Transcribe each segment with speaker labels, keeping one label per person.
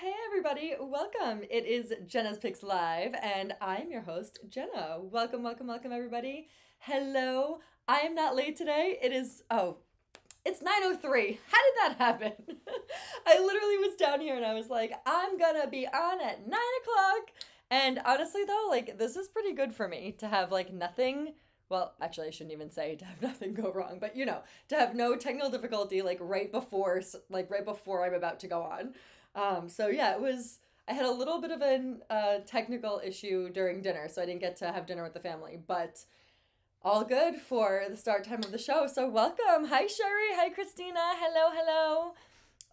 Speaker 1: hey everybody, welcome. It is Jena's Picks Live, and I'm your host, Jena. Welcome, welcome, welcome, everybody. Hello. I am not late today. It is, oh, it's 9.03. How did that happen? I literally was down here and I was like, I'm gonna be on at 9 o'clock. And honestly, though, like, this is pretty good for me to have, like, nothing well, actually, I shouldn't even say to have nothing go wrong, but you know, to have no technical difficulty like right before, like right before I'm about to go on. Um, so yeah, it was. I had a little bit of a uh, technical issue during dinner, so I didn't get to have dinner with the family, but all good for the start time of the show. So welcome. Hi Sherry. Hi Christina. Hello, hello.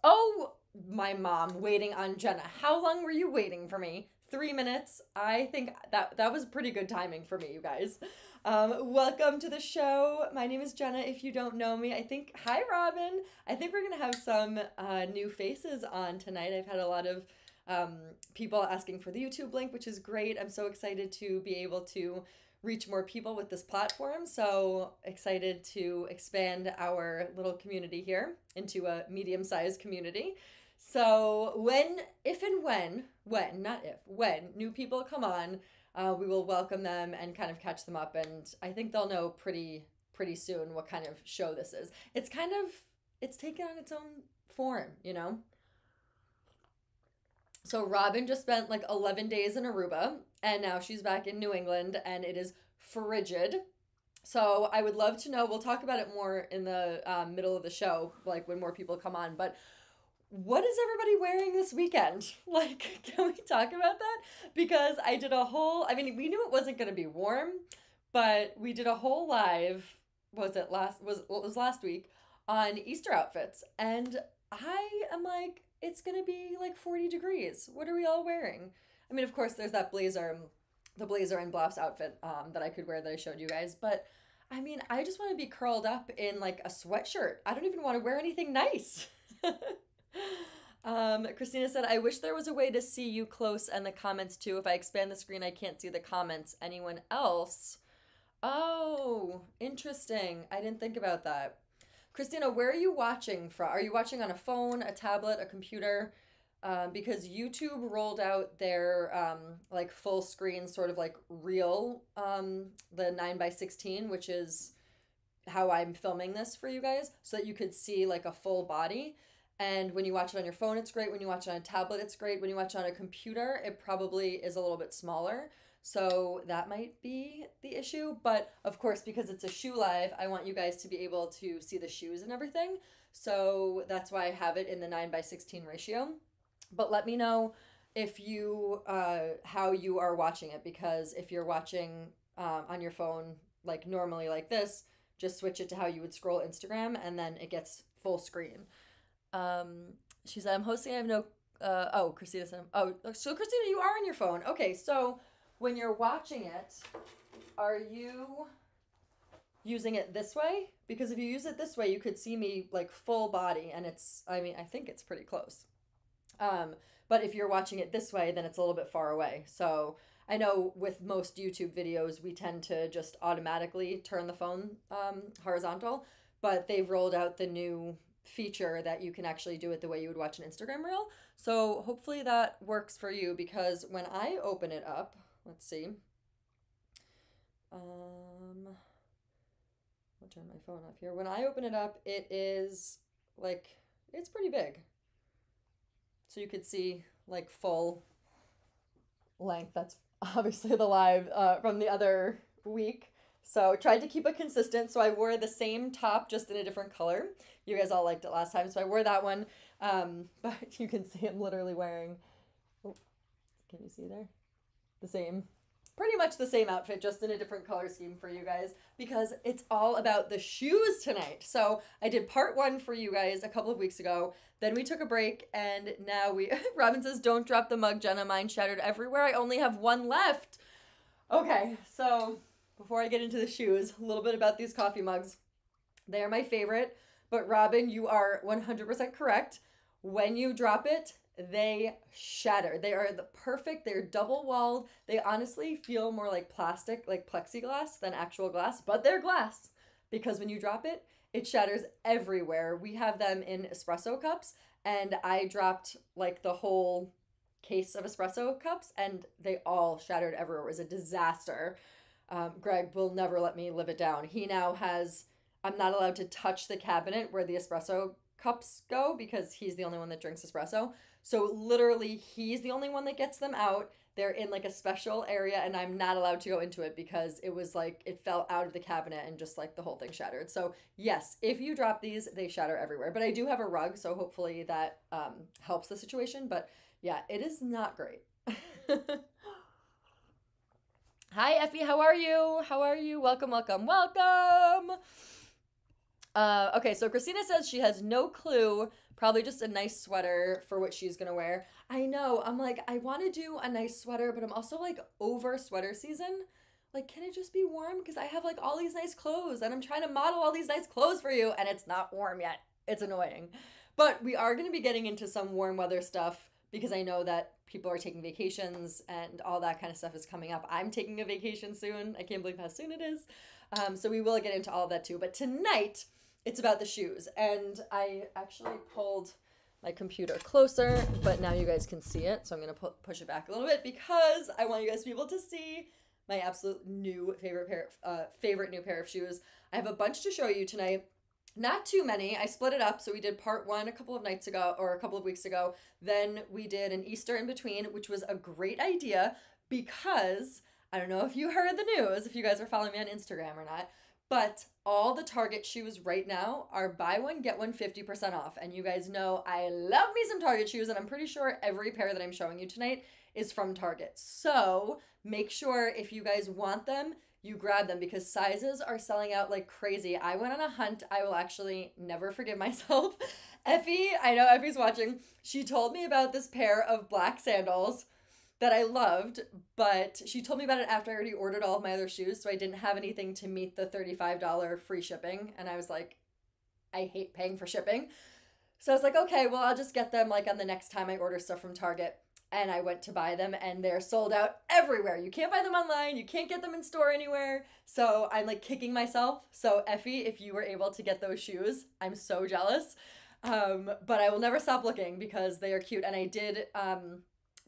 Speaker 1: Oh, my mom waiting on Jena. How long were you waiting for me? Three minutes. I think that that was pretty good timing for me, you guys. Um, welcome to the show. My name is Jena. If you don't know me, I think, hi, Robin. I think we're going to have some uh, new faces on tonight. I've had a lot of um, people asking for the YouTube link, which is great. I'm so excited to be able to reach more people with this platform. So excited to expand our little community here into a medium sized community. So, when, if and when, when, not if, when new people come on, uh, we will welcome them and kind of catch them up. And I think they'll know pretty pretty soon what kind of show this is. It's kind of it's taken on its own form, you know. So Robin just spent like 11 days in Aruba and now she's back in New England and it is frigid. So I would love to know. We'll talk about it more in the um, middle of the show, like when more people come on. But what is everybody wearing this weekend? Like, can we talk about that? Because I did a whole, I mean, we knew it wasn't going to be warm, but we did a whole live, was it last, was, well, was last week on Easter outfits. And I am like, it's going to be like 40 degrees. What are we all wearing? I mean, of course, there's that blazer, the blazer and blouse outfit um, that I could wear that I showed you guys, but I mean, I just want to be curled up in like a sweatshirt. I don't even want to wear anything nice. Um, Christina said, I wish there was a way to see you close and the comments too. If I expand the screen, I can't see the comments. Anyone else? Oh, interesting. I didn't think about that. Christina, where are you watching from? Are you watching on a phone, a tablet, a computer? Um, because YouTube rolled out their um, like full screen, sort of like real, um, the 9 by 16 which is how I'm filming this for you guys, so that you could see like a full body. And when you watch it on your phone, it's great. When you watch it on a tablet, it's great. When you watch it on a computer, it probably is a little bit smaller. So that might be the issue. But of course, because it's a shoe live, I want you guys to be able to see the shoes and everything. So that's why I have it in the 9 by 16 ratio. But let me know if you, uh, how you are watching it. Because if you're watching um, on your phone, like normally like this, just switch it to how you would scroll Instagram and then it gets full screen. Um, she said, I'm hosting, I have no, uh, oh, Christina said, oh, so Christina, you are on your phone. Okay, so when you're watching it, are you using it this way? Because if you use it this way, you could see me like full body, and it's, I mean, I think it's pretty close. Um, but if you're watching it this way, then it's a little bit far away. So I know with most YouTube videos, we tend to just automatically turn the phone um, horizontal, but they've rolled out the new feature that you can actually do it the way you would watch an Instagram reel. So hopefully that works for you because when I open it up, let's see. Um I'll turn my phone off here. When I open it up, it is like it's pretty big. So you could see like full length. That's obviously the live uh, from the other week. So tried to keep it consistent. So I wore the same top just in a different color. You guys all liked it last time, so I wore that one. Um, but you can see I'm literally wearing. Oh, can you see there? The same, pretty much the same outfit, just in a different color scheme for you guys because it's all about the shoes tonight. So I did part one for you guys a couple of weeks ago. Then we took a break, and now we. Robin says, "Don't drop the mug, Jena. Mine shattered everywhere. I only have one left." Okay, so before I get into the shoes, a little bit about these coffee mugs. They are my favorite, but Robin, you are 100% correct. When you drop it, they shatter. They are the perfect, they're double walled. They honestly feel more like plastic, like plexiglass than actual glass, but they're glass because when you drop it, it shatters everywhere. We have them in espresso cups and I dropped like the whole case of espresso cups and they all shattered everywhere. It was a disaster. Um, Greg will never let me live it down. He now has, I'm not allowed to touch the cabinet where the espresso cups go because he's the only one that drinks espresso. So literally, he's the only one that gets them out. They're in like a special area, and I'm not allowed to go into it because it was like it fell out of the cabinet and just like the whole thing shattered. So, yes, if you drop these, they shatter everywhere. But I do have a rug, so hopefully that um, helps the situation. But yeah, it is not great. Hi, Effie. How are you? How are you? Welcome, welcome, welcome. Uh, okay, so Christina says she has no clue. Probably just a nice sweater for what she's gonna wear. I know. I'm like, I want to do a nice sweater, but I'm also like over sweater season. Like, can it just be warm? Because I have like all these nice clothes and I'm trying to model all these nice clothes for you, and it's not warm yet. It's annoying. But we are gonna be getting into some warm weather stuff because I know that people are taking vacations and all that kind of stuff is coming up. I'm taking a vacation soon. I can't believe how soon it is. Um, so we will get into all that too. But tonight, it's about the shoes. And I actually pulled my computer closer, but now you guys can see it. So I'm going to pu- push it back a little bit because I want you guys to be able to see my absolute new favorite pair, uh, favorite new pair of shoes. I have a bunch to show you tonight. Not too many. I split it up. So we did part one a couple of nights ago or a couple of weeks ago. Then we did an Easter in between, which was a great idea because I don't know if you heard the news, if you guys are following me on Instagram or not, but all the Target shoes right now are buy one, get one 50% off. And you guys know I love me some Target shoes, and I'm pretty sure every pair that I'm showing you tonight is from Target. So make sure if you guys want them, you grab them because sizes are selling out like crazy. I went on a hunt. I will actually never forgive myself. Effie, I know Effie's watching. She told me about this pair of black sandals that I loved, but she told me about it after I already ordered all of my other shoes, so I didn't have anything to meet the $35 free shipping. And I was like, I hate paying for shipping. So I was like, okay, well, I'll just get them like on the next time I order stuff from Target and I went to buy them and they're sold out everywhere. You can't buy them online, you can't get them in store anywhere. So I'm like kicking myself. So Effie, if you were able to get those shoes, I'm so jealous. Um, but I will never stop looking because they are cute. And I did um,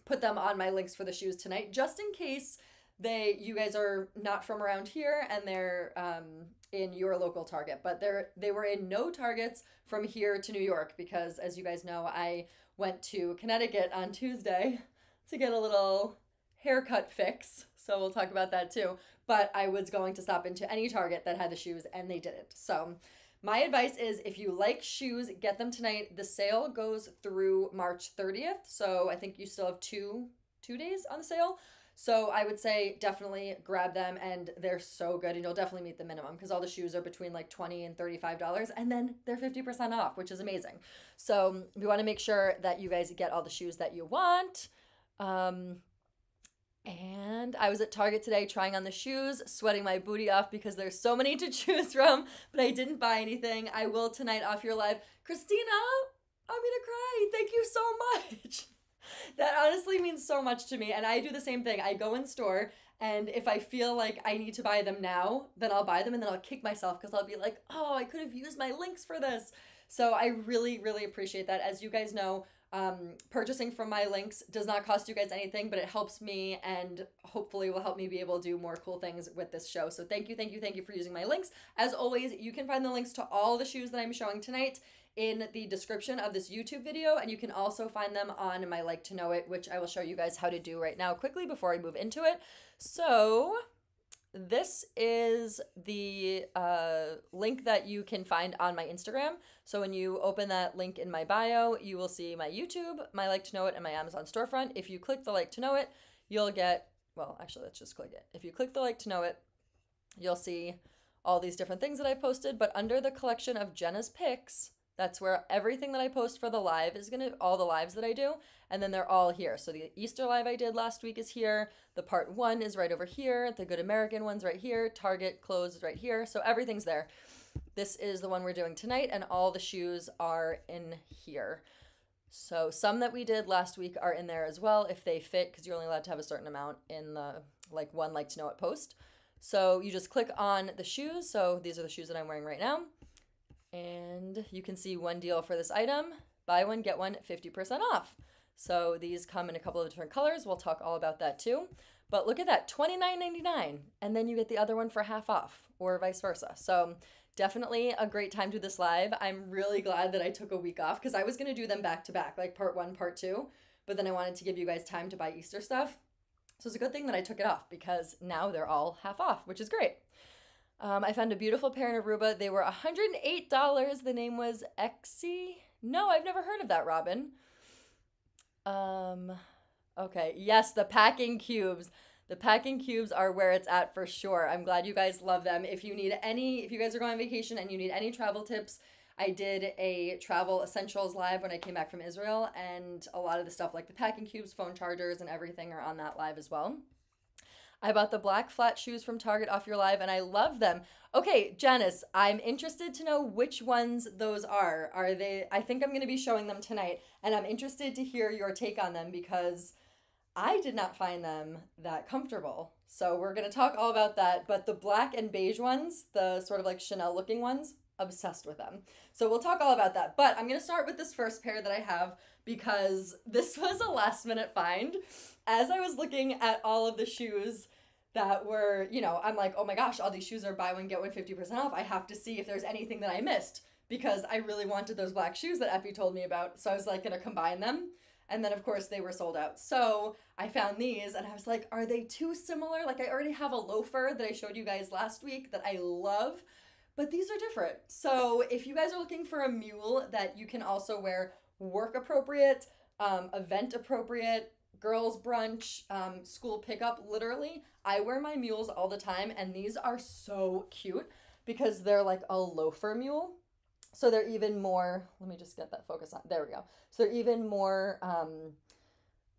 Speaker 1: put them on my links for the shoes tonight, just in case they you guys are not from around here and they're um, in your local Target. But they're they were in no Targets from here to New York because, as you guys know, I went to Connecticut on Tuesday to get a little haircut fix. So we'll talk about that too. But I was going to stop into any Target that had the shoes and they didn't. So my advice is if you like shoes, get them tonight. The sale goes through March 30th. So I think you still have two two days on the sale. So I would say definitely grab them and they're so good and you'll definitely meet the minimum because all the shoes are between like 20 and $35 and then they're 50% off, which is amazing. So we want to make sure that you guys get all the shoes that you want. Um, and I was at Target today trying on the shoes, sweating my booty off because there's so many to choose from, but I didn't buy anything. I will tonight off your live. Christina, I'm gonna cry. Thank you so much. that honestly means so much to me. And I do the same thing. I go in store and if I feel like I need to buy them now, then I'll buy them and then I'll kick myself because I'll be like, oh, I could have used my links for this. So I really, really appreciate that. As you guys know, um, purchasing from my links does not cost you guys anything, but it helps me and hopefully will help me be able to do more cool things with this show. So thank you, thank you, thank you for using my links. As always, you can find the links to all the shoes that I'm showing tonight in the description of this YouTube video, and you can also find them on my Like to Know It, which I will show you guys how to do right now quickly before I move into it. So, this is the uh, link that you can find on my Instagram. So when you open that link in my bio, you will see my YouTube, my Like to Know It, and my Amazon storefront. If you click the Like to Know It, you'll get, well, actually, let's just click it. If you click the Like to Know It, you'll see all these different things that I posted, but under the collection of Jena's picks, that's where everything that I post for the live is going to, all the lives that I do, and then they're all here. So the Easter live I did last week is here. The part one is right over here. The Good American one's right here. Target clothes is right here. So everything's there. This is the one we're doing tonight, and all the shoes are in here. So some that we did last week are in there as well if they fit, because you're only allowed to have a certain amount in the like one like to know it post. So you just click on the shoes. So these are the shoes that I'm wearing right now and you can see one deal for this item buy one, get one 50% off. So these come in a couple of different colors. We'll talk all about that too. But look at that, $29.99. And then you get the other one for half off, or vice versa. So definitely a great time to do this live. I'm really glad that I took a week off because I was going to do them back to back, like part one, part two. But then I wanted to give you guys time to buy Easter stuff. So it's a good thing that I took it off because now they're all half off, which is great. Um, I found a beautiful pair in Aruba. They were $108. The name was Exy. No, I've never heard of that, Robin. Um, okay. Yes, the packing cubes. The packing cubes are where it's at for sure. I'm glad you guys love them. If you need any, if you guys are going on vacation and you need any travel tips, I did a travel essentials live when I came back from Israel, and a lot of the stuff like the packing cubes, phone chargers, and everything are on that live as well. I bought the black flat shoes from Target off your live and I love them. Okay, Janice, I'm interested to know which ones those are. Are they I think I'm going to be showing them tonight and I'm interested to hear your take on them because I did not find them that comfortable. So we're going to talk all about that, but the black and beige ones, the sort of like Chanel looking ones, obsessed with them. So we'll talk all about that. But I'm going to start with this first pair that I have because this was a last minute find. As I was looking at all of the shoes that were, you know, I'm like, oh my gosh, all these shoes are buy one, get one 50% off. I have to see if there's anything that I missed because I really wanted those black shoes that Effie told me about. So I was like, going to combine them. And then, of course, they were sold out. So I found these and I was like, are they too similar? Like, I already have a loafer that I showed you guys last week that I love, but these are different. So if you guys are looking for a mule that you can also wear work appropriate, um, event appropriate, girls brunch, um, school pickup, literally, I wear my mules all the time, and these are so cute because they're like a loafer mule. So they're even more, let me just get that focus on. There we go. So they're even more um,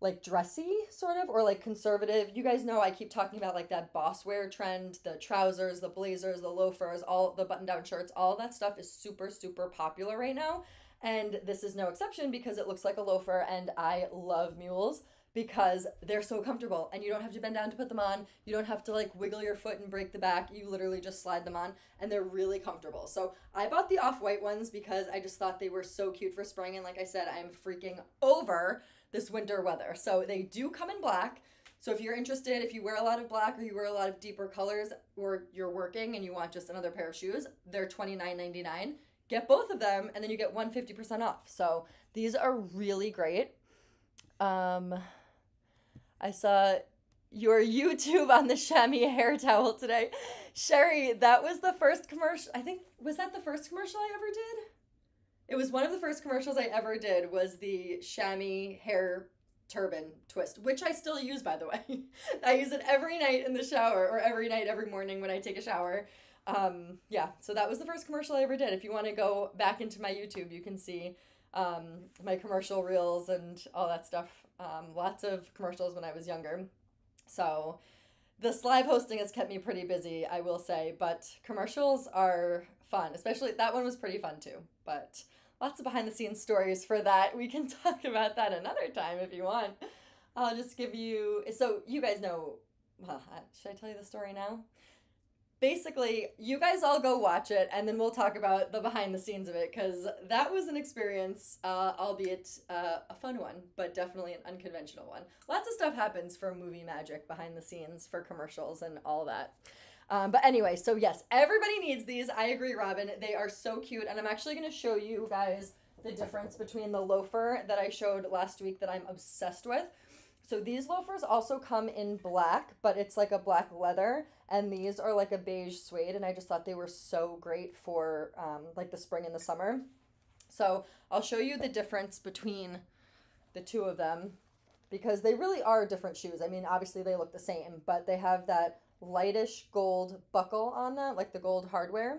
Speaker 1: like dressy, sort of, or like conservative. You guys know I keep talking about like that boss wear trend the trousers, the blazers, the loafers, all the button down shirts, all that stuff is super, super popular right now. And this is no exception because it looks like a loafer, and I love mules because they're so comfortable and you don't have to bend down to put them on. You don't have to like wiggle your foot and break the back. You literally just slide them on and they're really comfortable. So I bought the off white ones because I just thought they were so cute for spring. And like I said, I'm freaking over this winter weather. So they do come in black. So if you're interested, if you wear a lot of black or you wear a lot of deeper colors or you're working and you want just another pair of shoes, they're $29.99. Get both of them and then you get 150% off. So these are really great. Um, I saw your YouTube on the chamois hair towel today. Sherry, that was the first commercial. I think was that the first commercial I ever did? It was one of the first commercials I ever did was the chamois hair turban twist, which I still use by the way. I use it every night in the shower or every night every morning when I take a shower. Um, yeah, so that was the first commercial I ever did. If you want to go back into my YouTube, you can see um, my commercial reels and all that stuff. Um, lots of commercials when I was younger. So this live hosting has kept me pretty busy, I will say, but commercials are fun, especially that one was pretty fun too. But lots of behind the scenes stories for that. We can talk about that another time if you want. I'll just give you so you guys know. Well, should I tell you the story now? Basically, you guys all go watch it, and then we'll talk about the behind the scenes of it because that was an experience, uh, albeit uh, a fun one, but definitely an unconventional one. Lots of stuff happens for movie magic behind the scenes for commercials and all that. Um, but anyway, so yes, everybody needs these. I agree, Robin. They are so cute, and I'm actually going to show you guys the difference between the loafer that I showed last week that I'm obsessed with. So these loafers also come in black, but it's like a black leather, and these are like a beige suede and i just thought they were so great for um, like the spring and the summer. So i'll show you the difference between the two of them because they really are different shoes. I mean obviously they look the same but they have that lightish gold buckle on them, like the gold hardware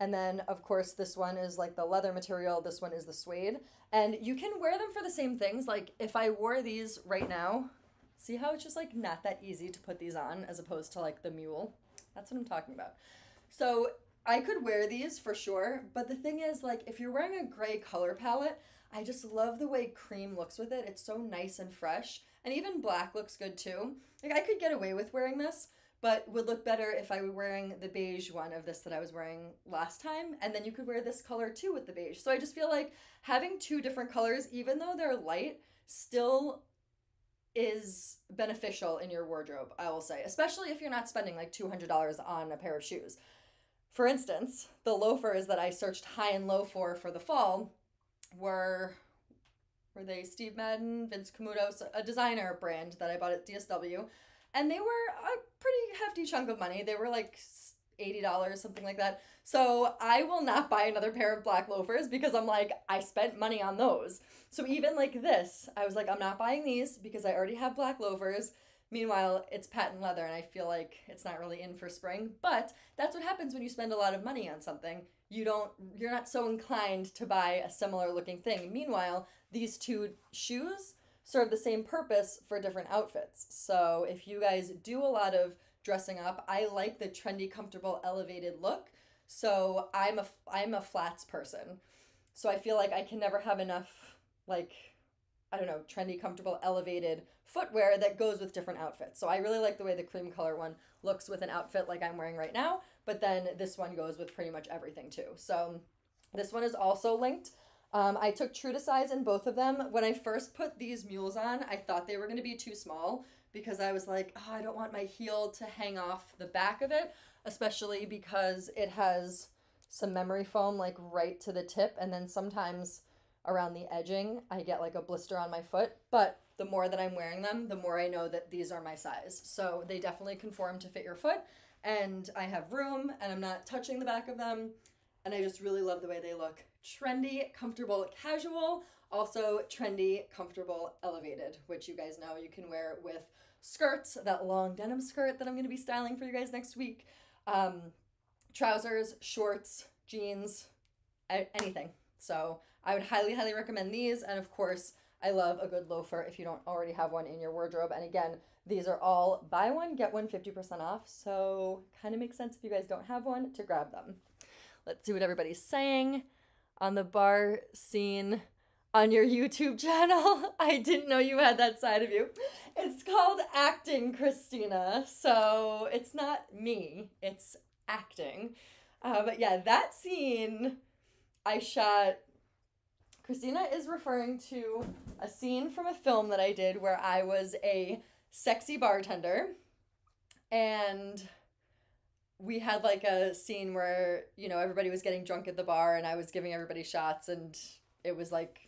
Speaker 1: and then of course this one is like the leather material this one is the suede and you can wear them for the same things like if i wore these right now See how it's just like not that easy to put these on as opposed to like the mule? That's what I'm talking about. So I could wear these for sure, but the thing is, like, if you're wearing a gray color palette, I just love the way cream looks with it. It's so nice and fresh. And even black looks good too. Like, I could get away with wearing this, but would look better if I were wearing the beige one of this that I was wearing last time. And then you could wear this color too with the beige. So I just feel like having two different colors, even though they're light, still is beneficial in your wardrobe, I will say, especially if you're not spending like $200 on a pair of shoes. For instance, the loafers that I searched high and low for for the fall were were they Steve Madden, Vince Camuto, a designer brand that I bought at DSW, and they were a hefty chunk of money. They were like $80, something like that. So I will not buy another pair of black loafers because I'm like, I spent money on those. So even like this, I was like, I'm not buying these because I already have black loafers. Meanwhile, it's patent leather and I feel like it's not really in for spring. But that's what happens when you spend a lot of money on something. You don't you're not so inclined to buy a similar looking thing. Meanwhile, these two shoes serve the same purpose for different outfits. So if you guys do a lot of dressing up, I like the trendy, comfortable, elevated look. So I'm a I'm a flats person. So I feel like I can never have enough like I don't know, trendy, comfortable, elevated footwear that goes with different outfits. So I really like the way the cream color one looks with an outfit like I'm wearing right now, but then this one goes with pretty much everything too. So this one is also linked. Um, I took true to size in both of them. When I first put these mules on, I thought they were going to be too small because I was like, oh, I don't want my heel to hang off the back of it, especially because it has some memory foam like right to the tip. And then sometimes around the edging, I get like a blister on my foot. But the more that I'm wearing them, the more I know that these are my size. So they definitely conform to fit your foot. And I have room and I'm not touching the back of them. And I just really love the way they look. Trendy, comfortable, casual. Also trendy, comfortable, elevated, which you guys know you can wear with skirts, that long denim skirt that I'm going to be styling for you guys next week. Um, trousers, shorts, jeans, anything. So I would highly, highly recommend these. And of course, I love a good loafer if you don't already have one in your wardrobe. And again, these are all buy one, get one 50% off. So kind of makes sense if you guys don't have one to grab them. Let's see what everybody's saying on the bar scene on your YouTube channel. I didn't know you had that side of you. It's called acting, Christina. So it's not me, it's acting. Uh, but yeah, that scene I shot Christina is referring to a scene from a film that I did where I was a sexy bartender and we had like a scene where, you know, everybody was getting drunk at the bar and I was giving everybody shots and it was like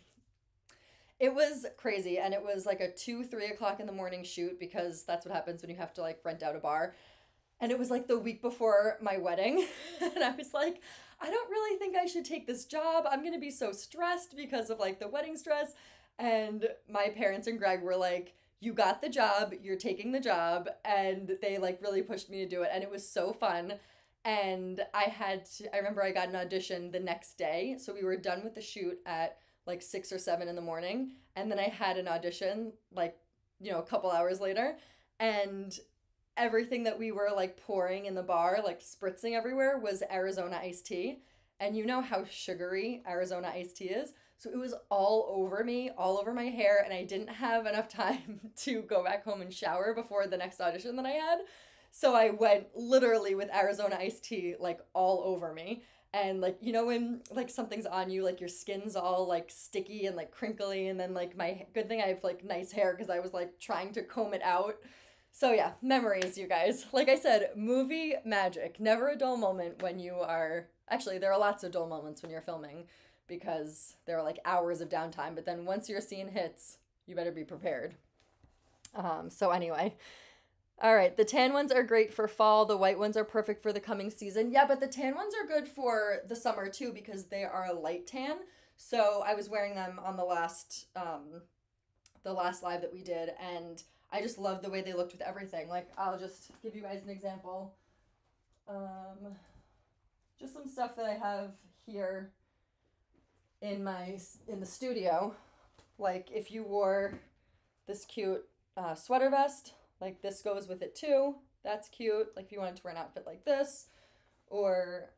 Speaker 1: it was crazy and it was like a two three o'clock in the morning shoot because that's what happens when you have to like rent out a bar and it was like the week before my wedding and i was like I don't really think I should take this job. I'm to be so stressed because of like the wedding stress. And my parents and Greg were like, you got the job, you're taking the job. And they like really pushed me to do it. And it was so fun. And I had to, I remember I got an audition the next day. So we were done with the shoot at like six or seven in the morning. And then I had an audition like, you know, a couple hours later. And everything that we were like pouring in the bar, like spritzing everywhere, was Arizona iced tea. And you know how sugary Arizona iced tea is. So it was all over me, all over my hair, and I didn't have enough time to go back home and shower before the next audition that I had. So I went literally with Arizona iced tea like all over me. And like, you know, when like something's on you, like your skin's all like sticky and like crinkly, and then like my good thing I have like nice hair because I was like trying to comb it out so yeah, memories, you guys. Like I said, movie magic. Never a dull moment when you are actually there are lots of dull moments when you're filming because there are like hours of downtime, but then once your scene hits, you better be prepared. Um, so anyway. All right, the tan ones are great for fall. The white ones are perfect for the coming season. Yeah, but the tan ones are good for the summer too because they are a light tan. So I was wearing them on the last um the last live that we did and I just love the way they looked with everything. Like I'll just give you guys an example. Um, just some stuff that I have here in my in the studio. Like if you wore this cute uh, sweater vest, like this goes with it too. That's cute. Like if you wanted to wear an outfit like this, or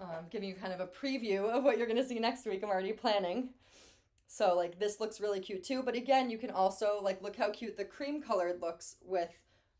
Speaker 1: um, giving you kind of a preview of what you're gonna see next week. I'm already planning. So like this looks really cute too. But again, you can also like look how cute the cream colored looks with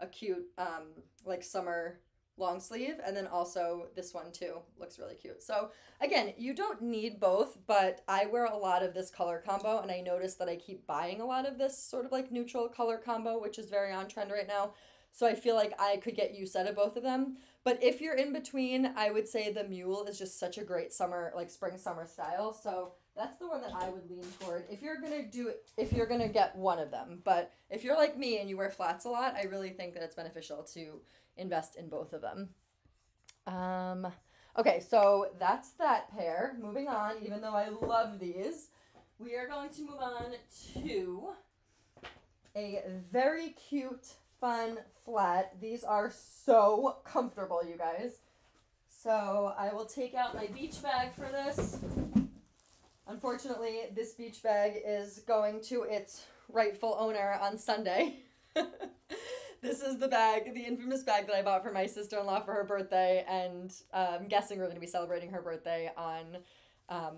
Speaker 1: a cute um, like summer long sleeve and then also this one too looks really cute. So again you don't need both but i wear a lot of this color combo and i notice that i keep buying a lot of this sort of like neutral color combo which is very on trend right now. So i feel like i could get use out of both of them. But if you're in between i would say the mule is just such a great summer like spring summer style. So that's the one that i would lean toward. If you're gonna do it, if you're gonna get one of them. But if you're like me and you wear flats a lot i really think that it's beneficial to invest in both of them. Um, okay, so that's that pair. Moving on, even though I love these, we are going to move on to a very cute, fun flat. These are so comfortable, you guys. So I will take out my beach bag for this. Unfortunately, this beach bag is going to its rightful owner on Sunday. this is the bag, the infamous bag that I bought for my sister in law for her birthday, and uh, I'm guessing we're going to be celebrating her birthday on, um,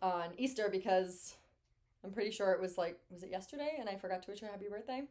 Speaker 1: on Easter because I'm pretty sure it was like was it yesterday, and I forgot to wish her happy birthday.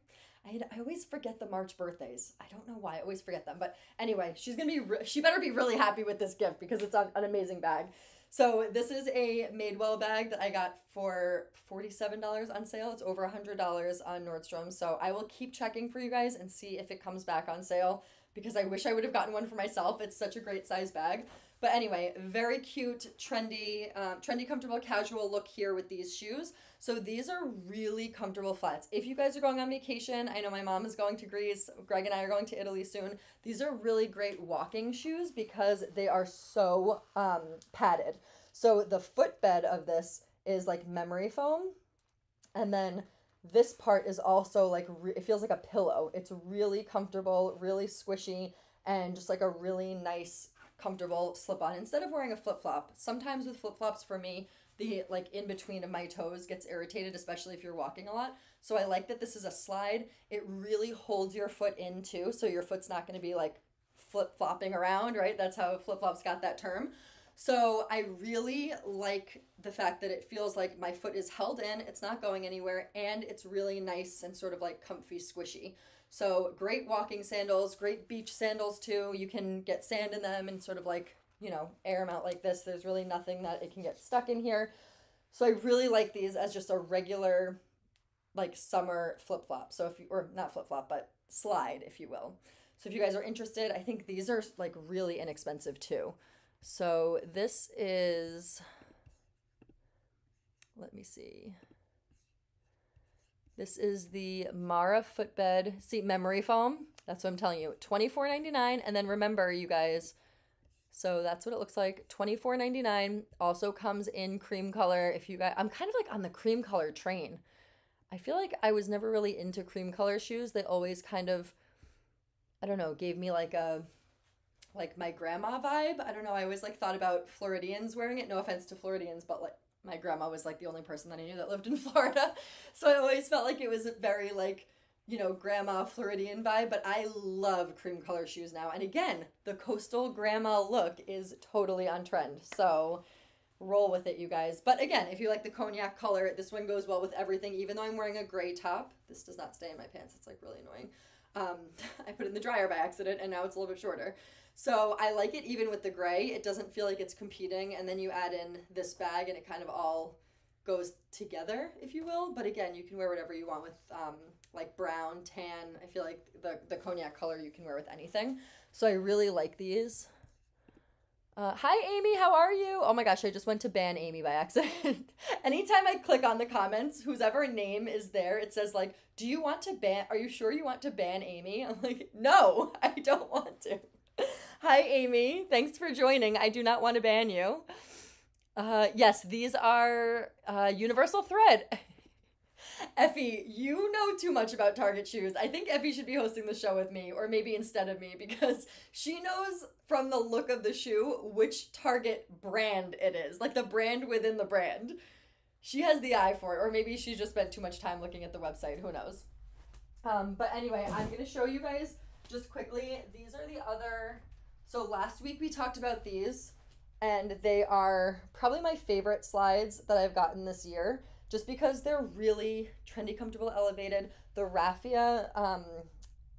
Speaker 1: I had, I always forget the March birthdays. I don't know why. I always forget them. But anyway, she's gonna be re- she better be really happy with this gift because it's an, an amazing bag. So this is a Madewell bag that I got for $47 on sale. It's over $100 on Nordstrom. So I will keep checking for you guys and see if it comes back on sale because I wish I would have gotten one for myself. It's such a great size bag. But anyway, very cute, trendy, um, trendy, comfortable, casual look here with these shoes. So these are really comfortable flats. If you guys are going on vacation, I know my mom is going to Greece, Greg and I are going to Italy soon. These are really great walking shoes because they are so um, padded. So the footbed of this is like memory foam. And then this part is also like, it feels like a pillow. It's really comfortable, really squishy, and just like a really nice comfortable slip on instead of wearing a flip flop. Sometimes with flip flops for me, the like in between of my toes gets irritated, especially if you're walking a lot. So I like that this is a slide. It really holds your foot in too, so your foot's not going to be like flip flopping around, right? That's how flip flops got that term. So I really like the fact that it feels like my foot is held in, it's not going anywhere, and it's really nice and sort of like comfy, squishy. So great walking sandals, great beach sandals too. You can get sand in them and sort of like, you know, air them out like this. There's really nothing that it can get stuck in here. So I really like these as just a regular like summer flip flop. So if you, or not flip flop, but slide, if you will. So if you guys are interested, I think these are like really inexpensive too. So this is, let me see. This is the Mara footbed seat memory foam. That's what I'm telling you. $24.99. And then remember, you guys, so that's what it looks like. $24.99. Also comes in cream color. If you guys, I'm kind of like on the cream color train. I feel like I was never really into cream color shoes. They always kind of, I don't know, gave me like a, like my grandma vibe. I don't know. I always like thought about Floridians wearing it. No offense to Floridians, but like my grandma was like the only person that I knew that lived in Florida. So I always felt like it was a very like, you know, grandma Floridian vibe, but I love cream color shoes now. And again, the coastal grandma look is totally on trend. So roll with it, you guys. But again, if you like the cognac color, this one goes well with everything, even though I'm wearing a gray top. This does not stay in my pants. It's like really annoying. Um, I put it in the dryer by accident and now it's a little bit shorter. So I like it even with the gray. It doesn't feel like it's competing. And then you add in this bag and it kind of all goes together, if you will. But again, you can wear whatever you want with um, like brown, tan. I feel like the, the cognac color you can wear with anything. So I really like these. Uh, hi, Amy. How are you? Oh my gosh, I just went to ban Amy by accident. Anytime I click on the comments, whose ever name is there, it says like, "Do you want to ban? Are you sure you want to ban Amy?" I'm like, "No, I don't want to." Hi, Amy. Thanks for joining. I do not want to ban you. Uh, yes, these are uh, Universal Thread. Effie, you know too much about Target shoes. I think Effie should be hosting the show with me, or maybe instead of me, because she knows from the look of the shoe which Target brand it is, like the brand within the brand. She has the eye for it, or maybe she just spent too much time looking at the website. Who knows? Um, but anyway, I'm gonna show you guys just quickly. These are the other so last week we talked about these, and they are probably my favorite slides that I've gotten this year, just because they're really trendy, comfortable, elevated. The raffia um,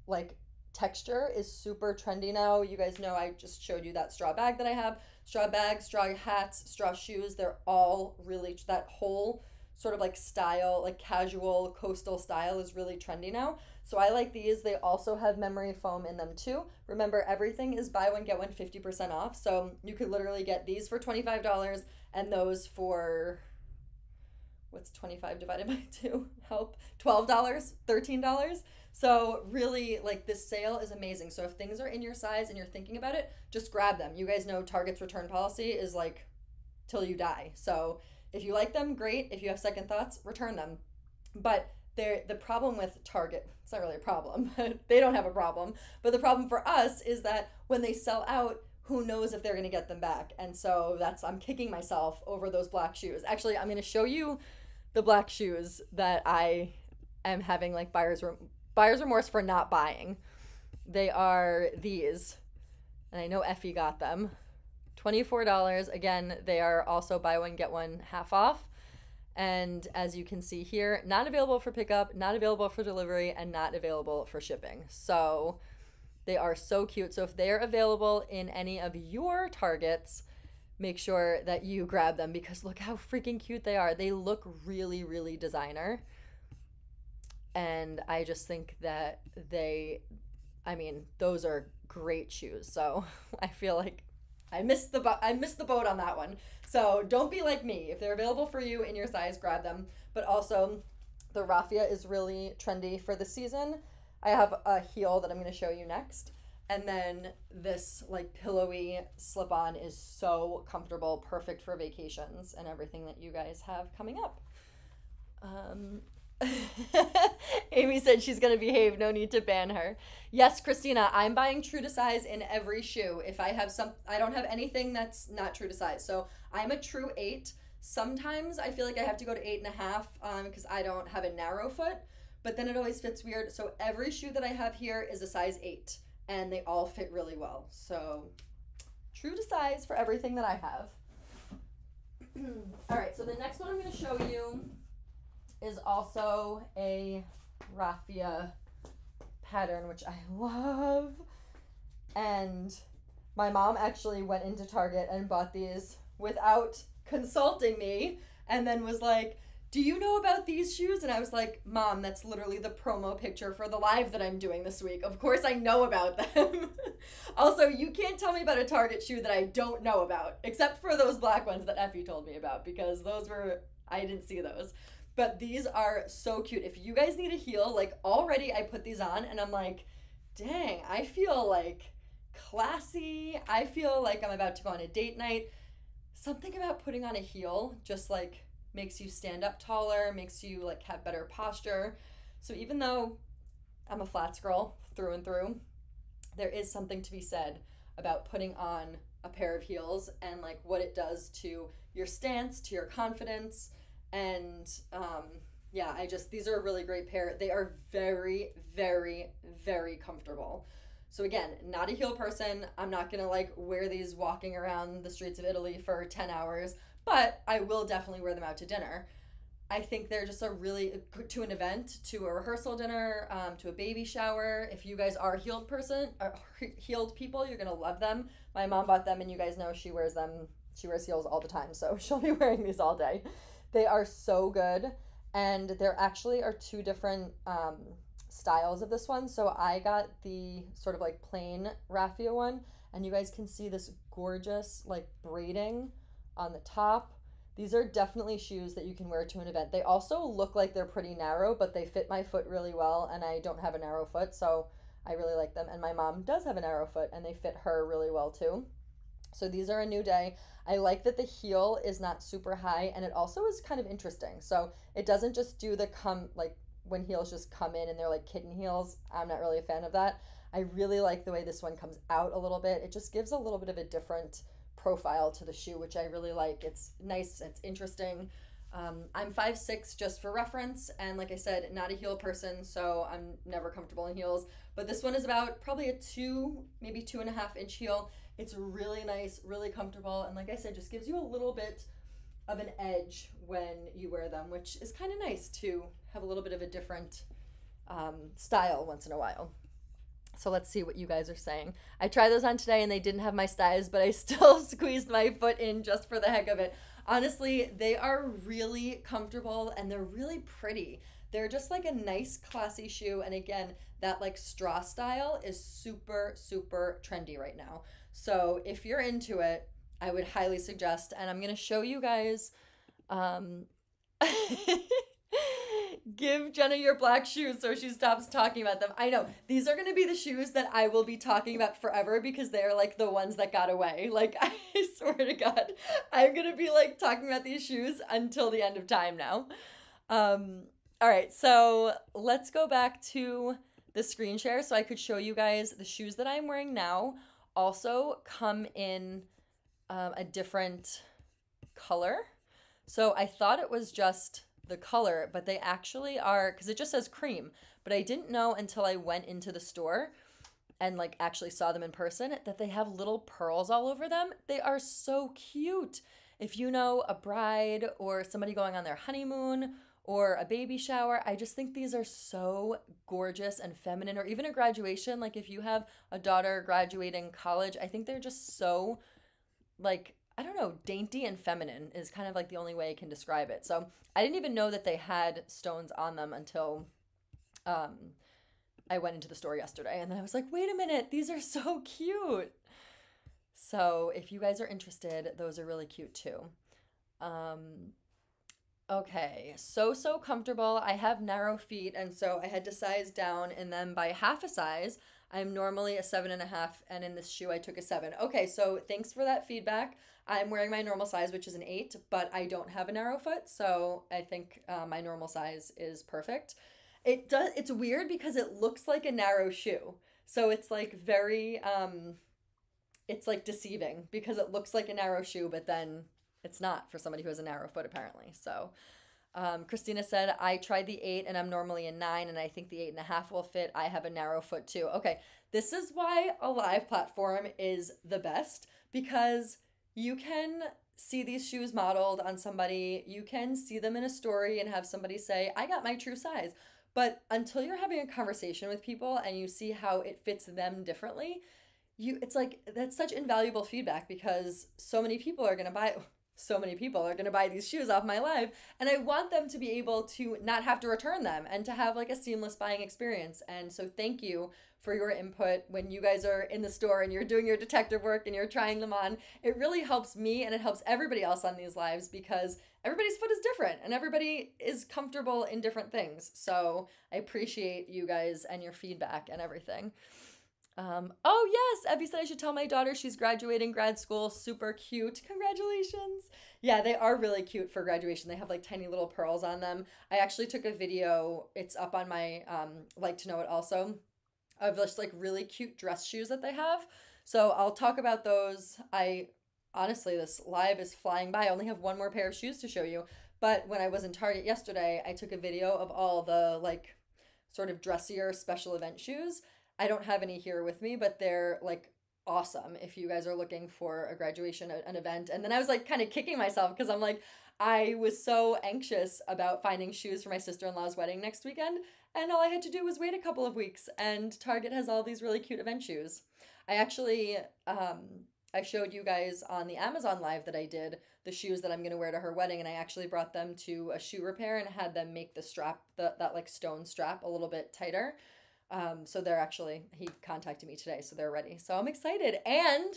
Speaker 1: like texture is super trendy now. You guys know I just showed you that straw bag that I have. Straw bags, straw hats, straw shoes, they're all really that whole sort of like style, like casual coastal style is really trendy now. So I like these. They also have memory foam in them too. Remember, everything is buy one, get one 50% off. So you could literally get these for $25 and those for what's 25 divided by 2? Help. $12, $13. So really like this sale is amazing. So if things are in your size and you're thinking about it, just grab them. You guys know Target's return policy is like till you die. So if you like them, great. If you have second thoughts, return them. But there the problem with Target, it's not really a problem. they don't have a problem. But the problem for us is that when they sell out, who knows if they're going to get them back. And so that's I'm kicking myself over those black shoes. Actually, I'm going to show you the black shoes that I am having like buyer's rem- buyer's remorse for not buying. They are these. And I know Effie got them. $24. Again, they are also buy one, get one half off. And as you can see here, not available for pickup, not available for delivery, and not available for shipping. So they are so cute. So if they're available in any of your targets, make sure that you grab them because look how freaking cute they are. They look really, really designer. And I just think that they, I mean, those are great shoes. So I feel like I missed the bo- I missed the boat on that one. So don't be like me. If they're available for you in your size, grab them. But also, the raffia is really trendy for the season. I have a heel that I'm going to show you next. And then this like pillowy slip on is so comfortable, perfect for vacations and everything that you guys have coming up. Um, Amy said she's going to behave. No need to ban her. Yes, Christina, I'm buying true to size in every shoe. If I have some, I don't have anything that's not true to size. So I'm a true eight. Sometimes I feel like I have to go to eight and a half because um, I don't have a narrow foot, but then it always fits weird. So every shoe that I have here is a size eight and they all fit really well. So true to size for everything that I have. all right, so the next one I'm going to show you is also a raffia pattern, which I love. And my mom actually went into Target and bought these without consulting me and then was like, do you know about these shoes? And I was like, Mom, that's literally the promo picture for the live that I'm doing this week. Of course, I know about them. also, you can't tell me about a Target shoe that I don't know about, except for those black ones that Effie told me about, because those were, I didn't see those. But these are so cute. If you guys need a heel, like already I put these on and I'm like, dang, I feel like classy. I feel like I'm about to go on a date night. Something about putting on a heel just like makes you stand up taller, makes you like have better posture. So even though I'm a flats girl through and through, there is something to be said about putting on a pair of heels and like what it does to your stance, to your confidence, and um, yeah, I just these are a really great pair. They are very, very, very comfortable. So again, not a heel person. I'm not gonna like wear these walking around the streets of Italy for 10 hours, but I will definitely wear them out to dinner. I think they're just a really to an event, to a rehearsal dinner, um, to a baby shower. If you guys are healed person, or heeled people, you're gonna love them. My mom bought them, and you guys know she wears them. She wears heels all the time, so she'll be wearing these all day. They are so good. And there actually are two different um, styles of this one. So I got the sort of like plain raffia one, and you guys can see this gorgeous like braiding on the top. These are definitely shoes that you can wear to an event. They also look like they're pretty narrow, but they fit my foot really well, and I don't have a narrow foot, so I really like them. And my mom does have a narrow foot, and they fit her really well too. So these are a new day. I like that the heel is not super high and it also is kind of interesting. So it doesn't just do the come like when heels just come in and they're like kitten heels. I'm not really a fan of that. I really like the way this one comes out a little bit. It just gives a little bit of a different profile to the shoe, which I really like. It's nice, it's interesting. Um, I'm five six just for reference, and like I said, not a heel person, so I'm never comfortable in heels. But this one is about probably a two, maybe two and a half inch heel. It's really nice, really comfortable, and like I said, just gives you a little bit of an edge when you wear them, which is kind of nice to have a little bit of a different um, style once in a while. So let's see what you guys are saying. I tried those on today and they didn't have my size, but I still squeezed my foot in just for the heck of it. Honestly, they are really comfortable and they're really pretty. They're just like a nice, classy shoe. And again, that like straw style is super, super trendy right now. So if you're into it, I would highly suggest. And I'm going to show you guys. Um, Give Jena your black shoes so she stops talking about them. I know these are going to be the shoes that I will be talking about forever because they're like the ones that got away. Like, I swear to God, I'm going to be like talking about these shoes until the end of time now. Um, all right, so let's go back to the screen share so I could show you guys the shoes that I'm wearing now also come in um, a different color. So I thought it was just the color, but they actually are because it just says cream. But I didn't know until I went into the store and like actually saw them in person that they have little pearls all over them. They are so cute. If you know a bride or somebody going on their honeymoon or a baby shower, I just think these are so gorgeous and feminine or even a graduation like if you have a daughter graduating college, I think they're just so like I don't know, dainty and feminine is kind of like the only way I can describe it. So I didn't even know that they had stones on them until um, I went into the store yesterday. And then I was like, wait a minute, these are so cute. So if you guys are interested, those are really cute too. Um, okay, so, so comfortable. I have narrow feet, and so I had to size down, and then by half a size, I'm normally a seven and a half, and in this shoe, I took a seven. Okay, so thanks for that feedback. I'm wearing my normal size, which is an eight, but I don't have a narrow foot, so I think uh, my normal size is perfect. It does. It's weird because it looks like a narrow shoe, so it's like very. Um, it's like deceiving because it looks like a narrow shoe, but then it's not for somebody who has a narrow foot apparently. So. Um, Christina said, I tried the eight and I'm normally a nine, and I think the eight and a half will fit. I have a narrow foot too. Okay, this is why a live platform is the best because you can see these shoes modeled on somebody, you can see them in a story and have somebody say, I got my true size. But until you're having a conversation with people and you see how it fits them differently, you it's like that's such invaluable feedback because so many people are going to buy so many people are going to buy these shoes off my live and i want them to be able to not have to return them and to have like a seamless buying experience and so thank you for your input when you guys are in the store and you're doing your detective work and you're trying them on. It really helps me and it helps everybody else on these lives because everybody's foot is different and everybody is comfortable in different things. So I appreciate you guys and your feedback and everything. Um, oh yes, Evie said I should tell my daughter she's graduating grad school. Super cute. Congratulations. Yeah, they are really cute for graduation. They have like tiny little pearls on them. I actually took a video. It's up on my um, like to know it also of just like really cute dress shoes that they have. So I'll talk about those. I honestly, this live is flying by. I only have one more pair of shoes to show you. But when I was in Target yesterday, I took a video of all the like sort of dressier special event shoes. I don't have any here with me, but they're like awesome if you guys are looking for a graduation an event. And then I was like kind of kicking myself because I'm like I was so anxious about finding shoes for my sister-in-law's wedding next weekend and all I had to do was wait a couple of weeks, and Target has all these really cute event shoes. I actually, um, I showed you guys on the Amazon live that I did the shoes that I'm gonna wear to her wedding, and I actually brought them to a shoe repair and had them make the strap, the, that like stone strap, a little bit tighter. Um, so they're actually, he contacted me today, so they're ready. So I'm excited. And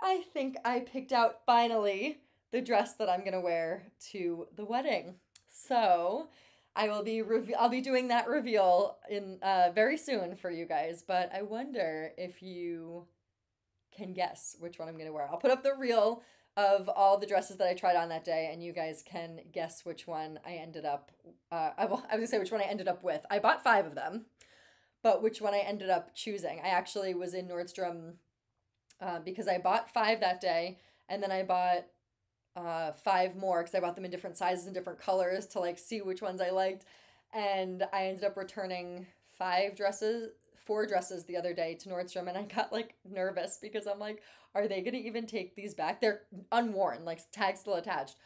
Speaker 1: I think I picked out finally the dress that I'm gonna wear to the wedding. So I will be reve- I'll be doing that reveal in uh, very soon for you guys. But I wonder if you can guess which one I'm gonna wear. I'll put up the reel of all the dresses that I tried on that day, and you guys can guess which one I ended up. Uh, I, will, I was gonna say which one I ended up with. I bought five of them, but which one I ended up choosing. I actually was in Nordstrom uh, because I bought five that day, and then I bought uh, five more because I bought them in different sizes and different colors to like see which ones I liked. And I ended up returning five dresses, four dresses the other day to Nordstrom, and I got like nervous because I'm like, are they gonna even take these back? They're unworn, like tags still attached.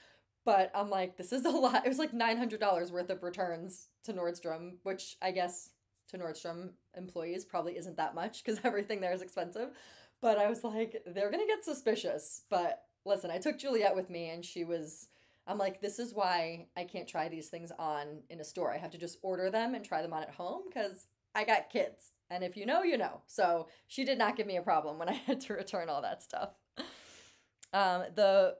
Speaker 1: But I'm like, this is a lot. It was like nine hundred dollars worth of returns to Nordstrom, which I guess to Nordstrom employees probably isn't that much because everything there is expensive. But I was like, they're gonna get suspicious. But listen, I took Juliet with me and she was I'm like, this is why I can't try these things on in a store. I have to just order them and try them on at home because I got kids. And if you know, you know. So she did not give me a problem when I had to return all that stuff. Um, the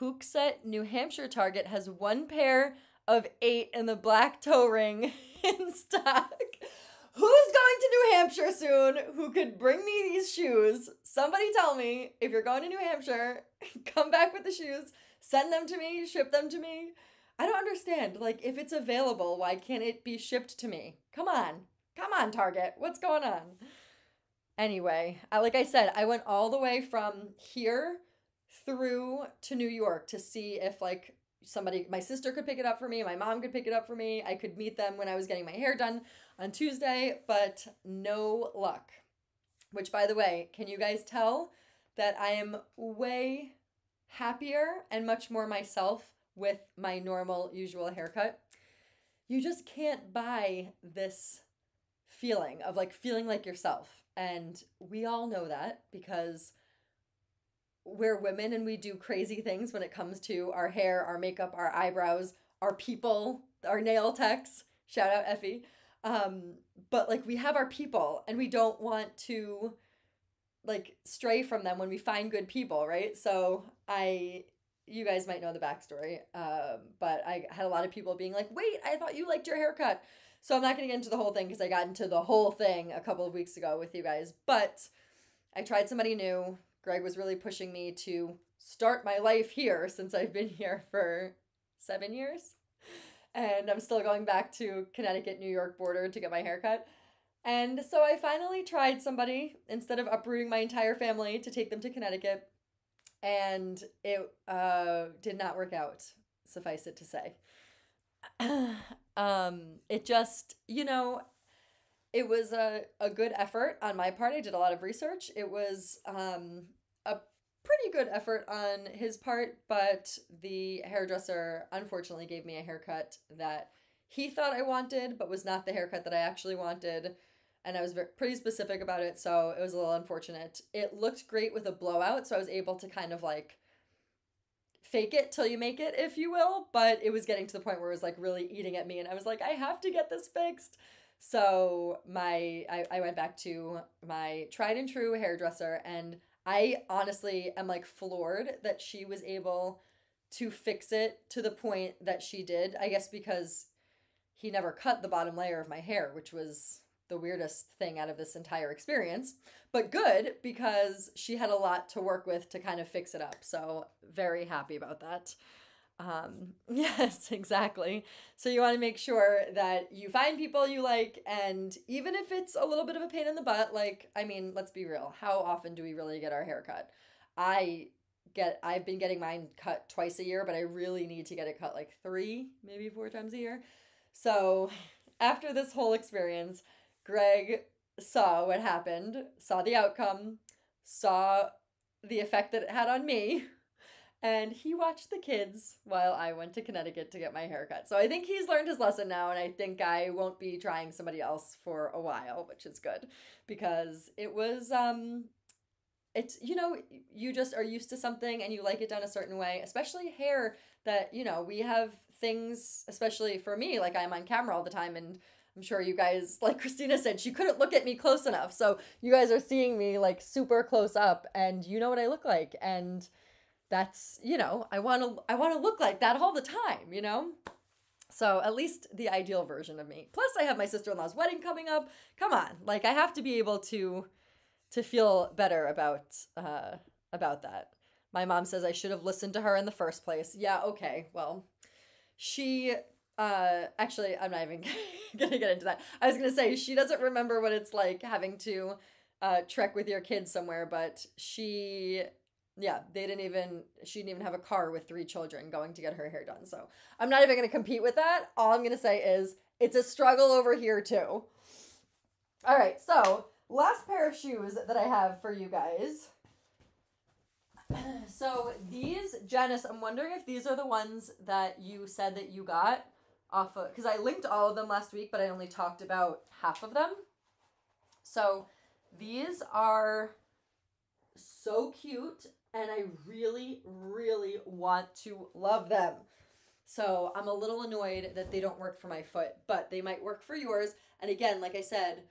Speaker 1: Hooksett New Hampshire Target has one pair of eight in the black toe ring in stock. Who's going to New Hampshire soon who could bring me these shoes? Somebody tell me if you're going to New Hampshire, come back with the shoes, send them to me, ship them to me. I don't understand. Like, if it's available, why can't it be shipped to me? Come on. Come on, Target. What's going on? Anyway, I, like I said, I went all the way from here through to New York to see if, like, somebody, my sister could pick it up for me, my mom could pick it up for me. I could meet them when I was getting my hair done on Tuesday, but no luck. Which, by the way, can you guys tell that I am way happier and much more myself with my normal, usual haircut? You just can't buy this feeling of like feeling like yourself. And we all know that because we're women and we do crazy things when it comes to our hair, our makeup, our eyebrows, our people, our nail techs. Shout out Effie. Um, but like we have our people and we don't want to like stray from them when we find good people, right? So I you guys might know the backstory. Um, but I had a lot of people being like, wait, I thought you liked your haircut. So I'm not gonna get into the whole thing because I got into the whole thing a couple of weeks ago with you guys. But I tried somebody new. Greg was really pushing me to start my life here since I've been here for seven years and I'm still going back to Connecticut New York border to get my hair cut. And so I finally tried somebody instead of uprooting my entire family to take them to Connecticut, and it uh, did not work out. Suffice it to say, um, it just you know, it was a a good effort on my part. I did a lot of research. It was um, pretty good effort on his part, but the hairdresser unfortunately gave me a haircut that he thought I wanted, but was not the haircut that I actually wanted. And I was very, pretty specific about it, so it was a little unfortunate. It looked great with a blowout, so I was able to kind of like fake it till you make it, if you will. But it was getting to the point where it was like really eating at me, and I was like, I have to get this fixed. So my I, I went back to my tried and true hairdresser and I honestly am like floored that she was able to fix it to the point that she did. I guess because he never cut the bottom layer of my hair, which was the weirdest thing out of this entire experience. But good because she had a lot to work with to kind of fix it up. So, very happy about that. Um, yes, exactly. So you want to make sure that you find people you like, and even if it's a little bit of a pain in the butt, like, I mean, let's be real. How often do we really get our hair cut? I get, I've been getting mine cut twice a year, but I really need to get it cut like three, maybe four times a year. So after this whole experience, Greg saw what happened, saw the outcome, saw the effect that it had on me and he watched the kids while I went to Connecticut to get my haircut. So I think he's learned his lesson now, and I think I won't be trying somebody else for a while, which is good because it was um it's you know you just are used to something and you like it done a certain way especially hair that you know we have things especially for me like i'm on camera all the time and i'm sure you guys like christina said she couldn't look at me close enough so you guys are seeing me like super close up and you know what i look like and that's you know i want to i want to look like that all the time you know? So at least the ideal version of me. Plus i have my sister-in-law's wedding coming up. Come on. Like i have to be able to to feel better about uh about that. My mom says i should have listened to her in the first place. Yeah okay. Well she uh actually i'm not even gonna get into that. I was gonna say she doesn't remember what it's like having to uh trek with your kids somewhere but she yeah, they didn't even, she didn't even have a car with three children going to get her hair done. So I'm not even going to compete with that. All I'm going to say is it's a struggle over here too. All right, so last pair of shoes that I have for you guys. So these, Janice, I'm wondering if these are the ones that you said that you got off of because I linked all of them last week, but I only talked about half of them. So these are so cute and I really, really want to love them. So I'm a little annoyed that they don't work for my foot, but they might work for yours. And again, like I said,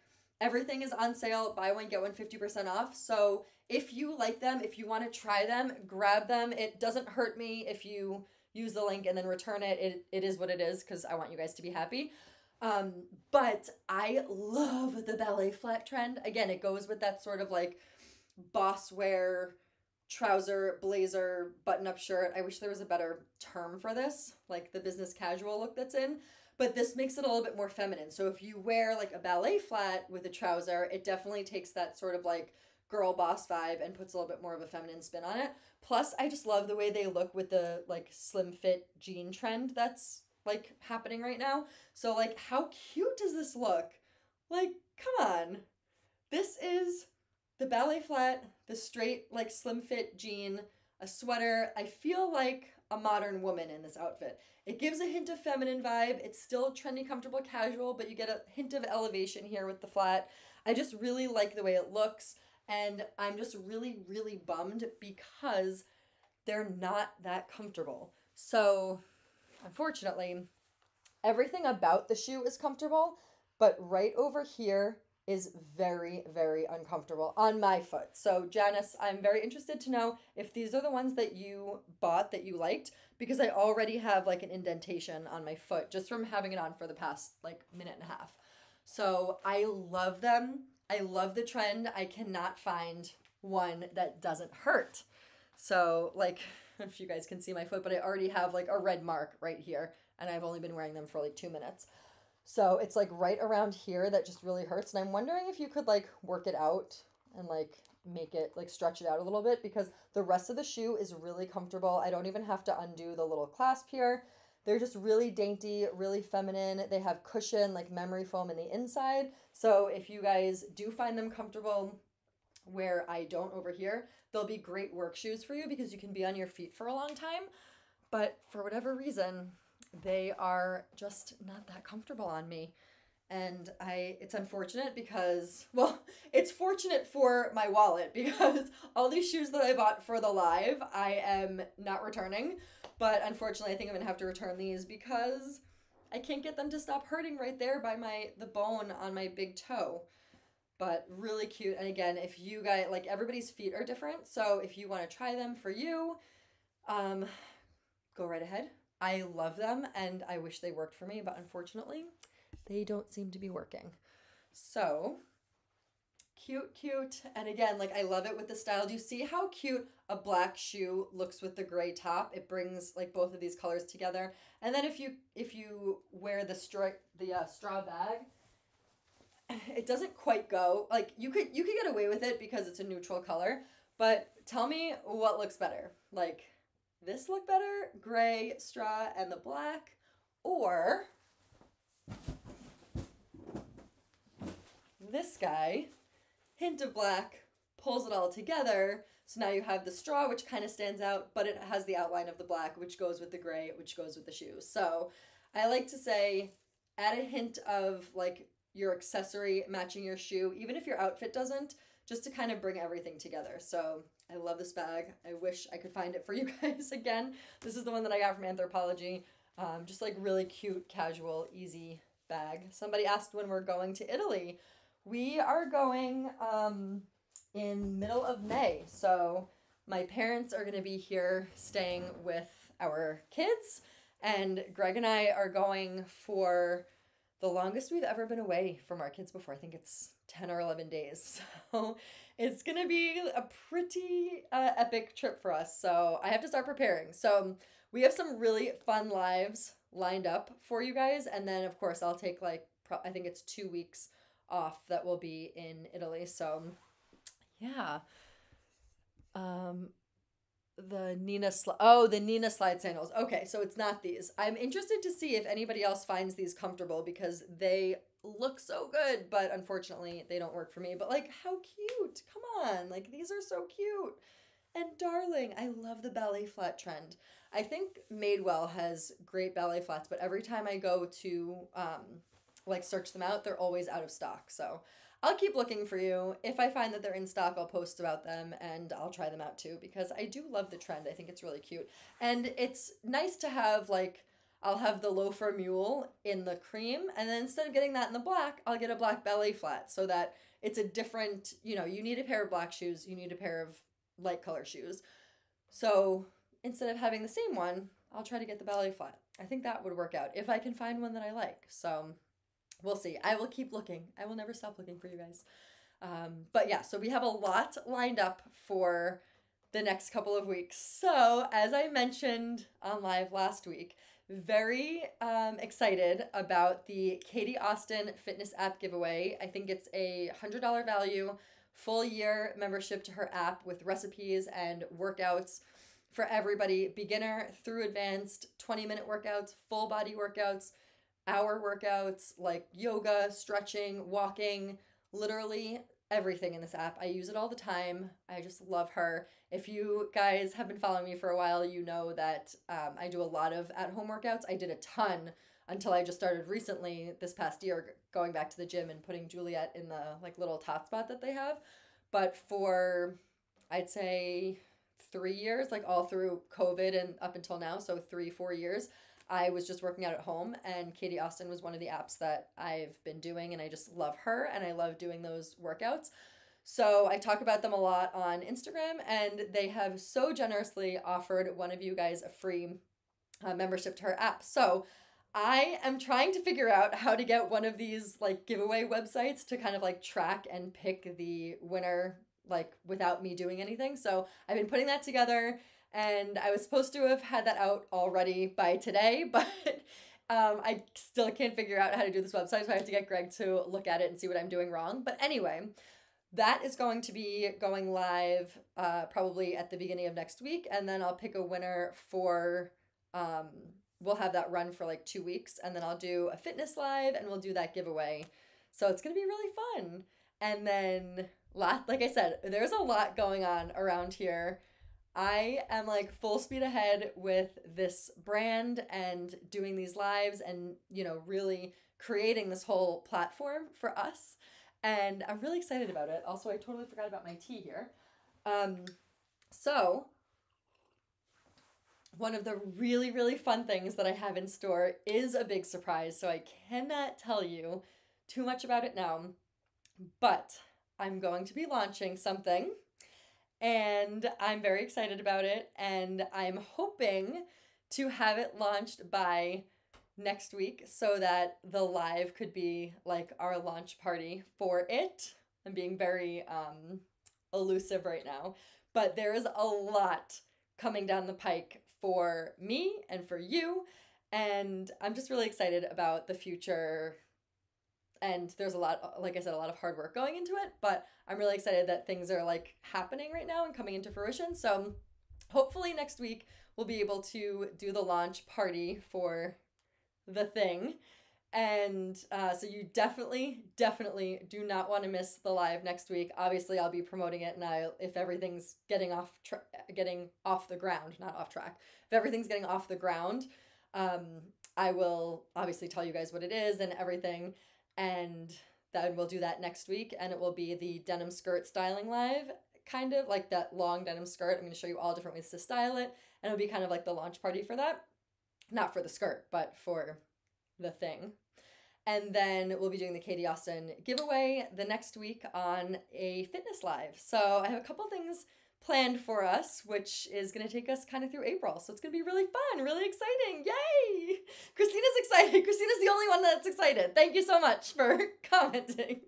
Speaker 1: everything is on sale, buy one, get one 50% off. So if you like them, if you want to try them, grab them. It doesn't hurt me if you use the link and then return it. It, it is what it is because I want you guys to be happy. Um, but I love the ballet flat trend. Again, it goes with that sort of like boss wear trouser, blazer, button up shirt. I wish there was a better term for this, like the business casual look that's in. But this makes it a little bit more feminine. So if you wear like a ballet flat with a trouser, it definitely takes that sort of like girl boss vibe and puts a little bit more of a feminine spin on it. Plus, I just love the way they look with the like slim fit jean trend that's like happening right now. So like how cute does this look? Like come on. This is the ballet flat, the straight like slim fit jean, a sweater. I feel like a modern woman in this outfit. It gives a hint of feminine vibe. It's still trendy, comfortable, casual, but you get a hint of elevation here with the flat. I just really like the way it looks, and I'm just really, really bummed because they're not that comfortable. So, unfortunately, everything about the shoe is comfortable, but right over here is very, very uncomfortable on my foot. So, Janice, I'm very interested to know if these are the ones that you bought that you liked because I already have like an indentation on my foot just from having it on for the past like minute and a half. So, I love them. I love the trend. I cannot find one that doesn't hurt. So, like, if you guys can see my foot, but I already have like a red mark right here, and I've only been wearing them for like two minutes. So it's like right around here that just really hurts. And I'm wondering if you could like work it out and like make it like stretch it out a little bit because the rest of the shoe is really comfortable. I don't even have to undo the little clasp here. They're just really dainty, really feminine. They have cushion, like memory foam in the inside. So if you guys do find them comfortable where I don't over here, they'll be great work shoes for you because you can be on your feet for a long time. But for whatever reason, they are just not that comfortable on me. And i it's unfortunate because well it's fortunate for my wallet because all these shoes that i bought for the live i am not returning. But unfortunately i think i'm gonna have to return these because i can't get them to stop hurting right there by my the bone on my big toe. But really cute. And again if you guys like everybody's feet are different. So if you want to try them for you um go right ahead I love them and I wish they worked for me, but unfortunately, they don't seem to be working. So, cute, cute. And again, like I love it with the style. Do you see how cute a black shoe looks with the gray top? It brings like both of these colors together. And then if you if you wear the straw the uh, straw bag, it doesn't quite go. Like you could you could get away with it because it's a neutral color, but tell me what looks better. Like this look better, gray, straw, and the black, or this guy, hint of black, pulls it all together. So now you have the straw, which kind of stands out, but it has the outline of the black, which goes with the gray, which goes with the shoes. So I like to say add a hint of like your accessory matching your shoe, even if your outfit doesn't, just to kind of bring everything together. So I love this bag. I wish I could find it for you guys again. This is the one that I got from Anthropologie. Um, just like really cute, casual, easy bag. Somebody asked when we're going to Italy. We are going um, in middle of May. So my parents are going to be here staying with our kids. And Greg and I are going for the longest we've ever been away from our kids before. I think it's 10 or 11 days. So it's going to be a pretty uh, epic trip for us. So I have to start preparing. So we have some really fun lives lined up for you guys. And then, of course, I'll take like, pro- I think it's two weeks off that will be in Italy. So yeah. Um, the Nina sli- oh the Nina slide sandals. Okay, so it's not these. I'm interested to see if anybody else finds these comfortable because they look so good, but unfortunately they don't work for me. But like how cute. Come on. Like these are so cute. And darling, I love the ballet flat trend. I think Madewell has great ballet flats, but every time I go to um, like search them out, they're always out of stock. So I'll keep looking for you. If I find that they're in stock, I'll post about them and I'll try them out too because I do love the trend. I think it's really cute. And it's nice to have like I'll have the loafer mule in the cream and then instead of getting that in the black, I'll get a black ballet flat so that it's a different, you know, you need a pair of black shoes, you need a pair of light color shoes. So instead of having the same one, I'll try to get the ballet flat. I think that would work out if I can find one that I like. So we'll see. I will keep looking. I will never stop looking for you guys. Um, but yeah, so we have a lot lined up for the next couple of weeks. So, as I mentioned on live last week, very um, excited about the Katie Austin Fitness app giveaway. I think it's a $100 value, full year membership to her app with recipes and workouts for everybody beginner through advanced 20 minute workouts, full body workouts hour workouts like yoga, stretching, walking, literally everything in this app. I use it all the time. I just love her. If you guys have been following me for a while, you know that um, I do a lot of at home workouts. I did a ton until I just started recently this past year going back to the gym and putting Juliet in the like little top spot that they have. But for I'd say three years, like all through COVID and up until now, so three, four years, I was just working out at home, and Katie Austin was one of the apps that I've been doing, and I just love her, and I love doing those workouts. So I talk about them a lot on Instagram, and they have so generously offered one of you guys a free uh, membership to her app. So I am trying to figure out how to get one of these like giveaway websites to kind of like track and pick the winner like without me doing anything. So I've been putting that together and I was supposed to have had that out already by today, but um, I still can't figure out how to do this website, so I have to get Greg to look at it and see what I'm doing wrong. But anyway, that is going to be going live uh, probably at the beginning of next week, and then I'll pick a winner for. Um, we'll have that run for like two weeks, and then I'll do a fitness live, and we'll do that giveaway. So it's gonna be really fun. And then, like I said, there's a lot going on around here. I am like full speed ahead with this brand and doing these lives and, you know, really creating this whole platform for us. And I'm really excited about it. Also, I totally forgot about my tea here. Um, so, one of the really, really fun things that I have in store is a big surprise. So, I cannot tell you too much about it now. But I'm going to be launching something and I'm very excited about it. And I'm hoping to have it launched by next week so that the live could be like our launch party for it. I'm being very um, elusive right now, but there is a lot coming down the pike for me and for you. And I'm just really excited about the future and there's a lot like i said a lot of hard work going into it but i'm really excited that things are like happening right now and coming into fruition so hopefully next week we'll be able to do the launch party for the thing. And uh, so you definitely definitely do not want to miss the live next week. Obviously i'll be promoting it and i if everything's getting off tra- getting off the ground not off track if everything's getting off the ground um, i will obviously tell you guys what it is and everything. And then we'll do that next week and it will be the denim skirt styling live kind of like that long denim skirt. I'm going to show you all different ways to style it and it'll be kind of like the launch party for that not for the skirt but for the thing and then we'll be doing the katie austin giveaway the next week on a fitness live so i have a couple things planned for us, which is going to take us kind of through April. So it's going to be really fun, really exciting. Yay! Christina's excited. Christina's the only one that's excited. Thank you so much for commenting.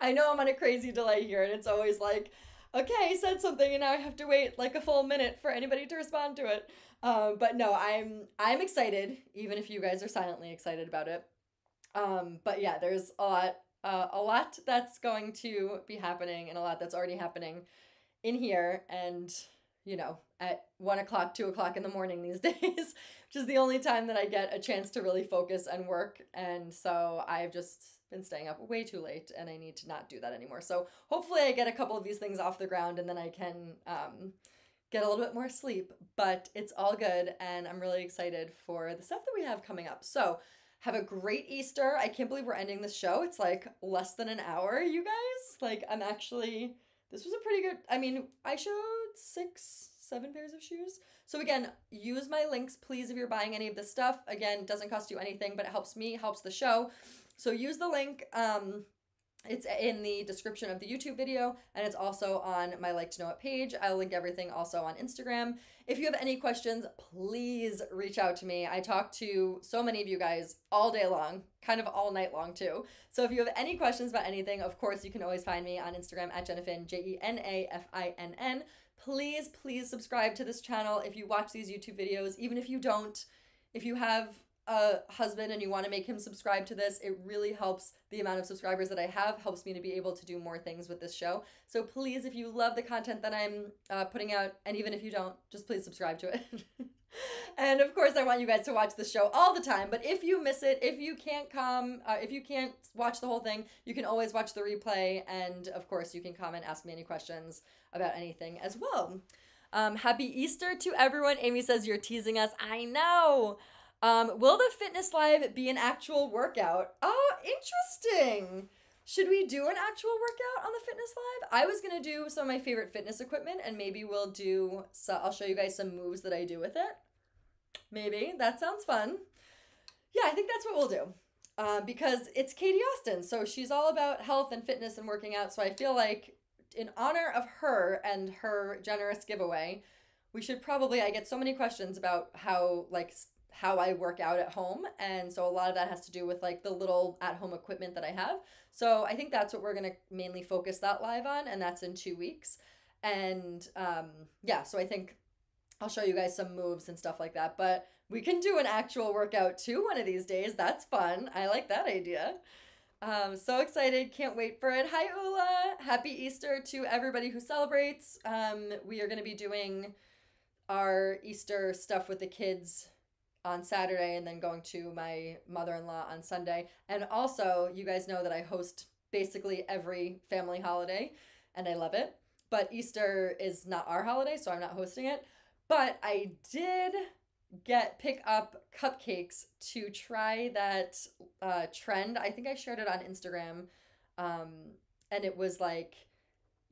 Speaker 1: I know I'm on a crazy delay here, and it's always like, okay, I said something, and now I have to wait like a full minute for anybody to respond to it. Um, but no, I'm I'm excited, even if you guys are silently excited about it. Um, but yeah, there's a lot, uh, a lot that's going to be happening, and a lot that's already happening in here and you know at one o'clock two o'clock in the morning these days which is the only time that i get a chance to really focus and work and so i've just been staying up way too late and i need to not do that anymore so hopefully i get a couple of these things off the ground and then i can um, get a little bit more sleep, but it's all good. And I'm really excited for the stuff that we have coming up. So, have a great Easter. I can't believe we're ending this show. It's like less than an hour, you guys. Like, I'm actually, this was a pretty good, I mean, I showed six, seven pairs of shoes. So, again, use my links, please, if you're buying any of this stuff. Again, doesn't cost you anything, but it helps me, helps the show. So, use the link. Um, it's in the description of the YouTube video and it's also on my like to know it page. I'll link everything also on Instagram. If you have any questions, please reach out to me. I talk to so many of you guys all day long, kind of all night long too. So if you have any questions about anything, of course, you can always find me on Instagram at Jenafinn, J E N A F I N N. Please, please subscribe to this channel if you watch these YouTube videos, even if you don't. If you have a husband and you want to make him subscribe to this, it really helps the amount of subscribers that I have, helps me to be able to do more things with this show. So please, if you love the content that I'm uh, putting out, and even if you don't, just please subscribe to it. and of course, I want you guys to watch the show all the time. But if you miss it, if you can't come, uh, if you can't watch the whole thing, you can always watch the replay. And of course, you can comment, ask me any questions about anything as well. Um, happy Easter to everyone. Amy says you're teasing us. I know. Um, will the fitness live be an actual workout? Oh, interesting. Should we do an actual workout on the fitness live? I was gonna do some of my favorite fitness equipment, and maybe we'll do. So I'll show you guys some moves that I do with it. Maybe that sounds fun. Yeah, I think that's what we'll do. Um, because it's Katie Austin, so she's all about health and fitness and working out. So I feel like, in honor of her and her generous giveaway, we should probably. I get so many questions about how like how I work out at home. And so a lot of that has to do with like the little at home equipment that I have. So I think that's what we're going to mainly focus that live on. And that's in two weeks. And um, yeah, so I think I'll show you guys some moves and stuff like that. But we can do an actual workout too one of these days. That's fun. I like that idea. Um, so excited. Can't wait for it. Hi, Ula. Happy Easter to everybody who celebrates. Um, we are going to be doing our Easter stuff with the kids on Saturday and then going to my mother in law on Sunday. And also, you guys know that I host basically every family holiday and I love it. But Easter is not our holiday, so I'm not hosting it. But I did get pick up cupcakes to try that uh, trend. I think I shared it on Instagram. Um, and it was like,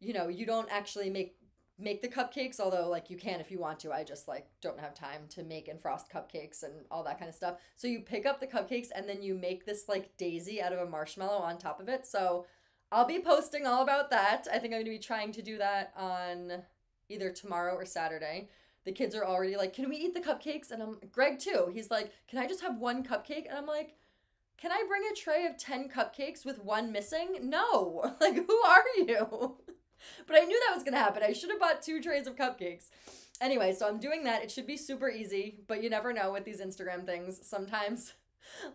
Speaker 1: you know, you don't actually make make the cupcakes although like you can if you want to. I just like don't have time to make and frost cupcakes and all that kind of stuff. So you pick up the cupcakes and then you make this like daisy out of a marshmallow on top of it. So i'll be posting all about that. I think i'm going to be trying to do that on either tomorrow or saturday. The kids are already like can we eat the cupcakes? And i'm greg too. He's like can i just have one cupcake? And i'm like can I bring a tray of 10 cupcakes with one missing? No. Like, who are you? But I knew that was to happen. I should have bought two trays of cupcakes. Anyway, so I'm doing that. It should be super easy, but you never know with these Instagram things. Sometimes,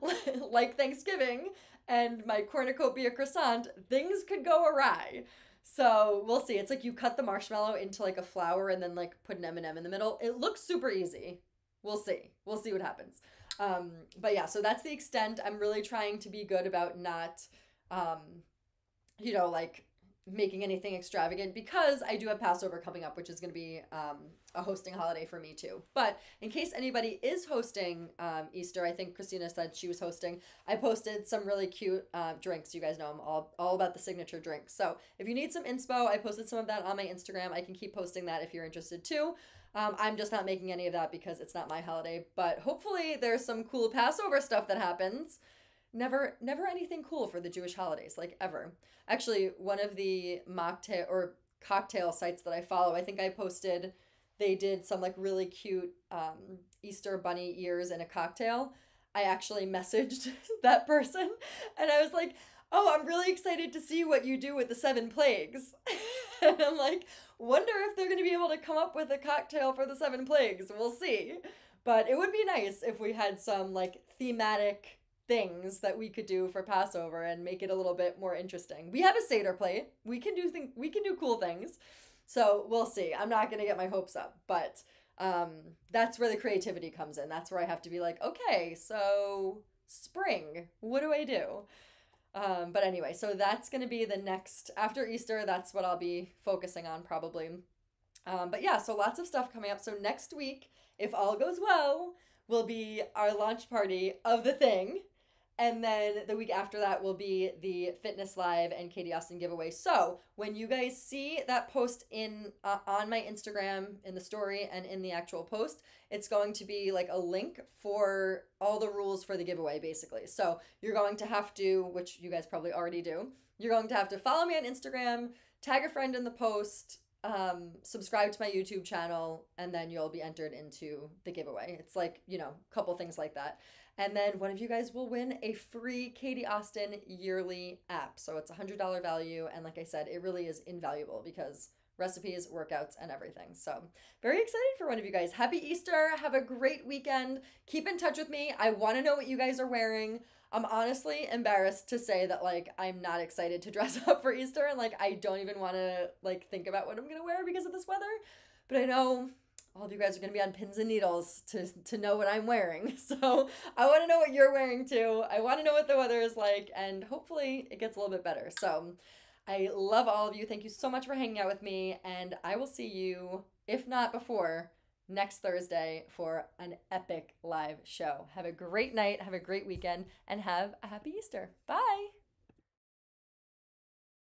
Speaker 1: like Thanksgiving and my cornucopia croissant, things could go awry. So we'll see. It's like you cut the marshmallow into like a flower and then like put an M&M in the middle. It looks super easy. We'll see. We'll see what happens. Um, but yeah, so that's the extent. I'm really trying to be good about not, um, you know, like making anything extravagant because I do have Passover coming up, which is going to be um, a hosting holiday for me too. But in case anybody is hosting um, Easter, I think Christina said she was hosting. I posted some really cute uh, drinks. You guys know I'm all, all about the signature drinks. So if you need some inspo, I posted some of that on my Instagram. I can keep posting that if you're interested too. Um, I'm just not making any of that because it's not my holiday. But hopefully there's some cool Passover stuff that happens never never anything cool for the Jewish holidays, like ever. Actually, one of the mocktail or cocktail sites that I follow, I think I posted they did some like really cute um, Easter bunny ears in a cocktail. I actually messaged that person and I was like, Oh, I'm really excited to see what you do with the seven plagues. and I'm like, wonder if they're going to be able to come up with a cocktail for the seven plagues. We'll see. But it would be nice if we had some like thematic things that we could do for Passover and make it a little bit more interesting. We have a Seder plate. We can do thing we can do cool things. So we'll see. I'm not gonna get my hopes up, but um, that's where the creativity comes in. That's where I have to be like, okay, so spring, what do I do? Um, but anyway, so that's gonna be the next after Easter. That's what I'll be focusing on probably. Um, but yeah, so lots of stuff coming up. So next week, if all goes well, will be our launch party of the thing. And then the week after that will be the Fitness Live and Katie Austin giveaway. So when you guys see that post in uh, on my Instagram in the story and in the actual post, it's going to be like a link for all the rules for the giveaway, basically. So you're going to have to, which you guys probably already do, you're going to have to follow me on Instagram, tag a friend in the post, um, subscribe to my YouTube channel, and then you'll be entered into the giveaway. It's like, you know, a couple things like that. And then one of you guys will win a free Katie Austin yearly app. So it's a $100 value. And like I said, it really is invaluable because recipes, workouts, and everything. So, very excited for one of you guys. Happy Easter. Have a great weekend. Keep in touch with me. I want to know what you guys are wearing. I'm honestly embarrassed to say that like I'm not excited to dress up for Easter and like I don't even want to like think about what I'm going to wear because of this weather. But I know all of you guys are going to be on pins and needles to, to know what I'm wearing. So I want to know what you're wearing too. I want to know what the weather is like, and hopefully it gets a little bit better. So I love all of you. Thank you so much for hanging out with me, and I will see you, if not before, next Thursday for an epic live show. Have a great night, have a great weekend, and have a happy Easter. Bye.